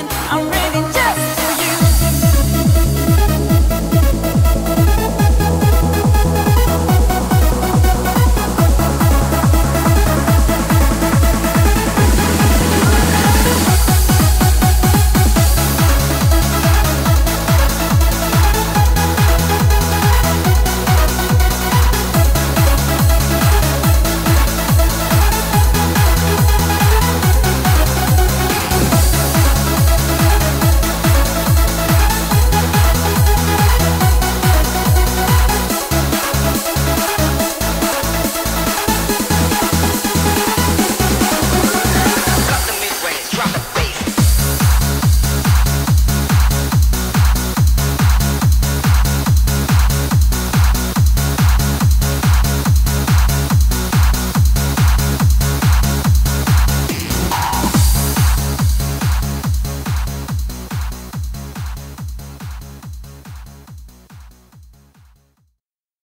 I'm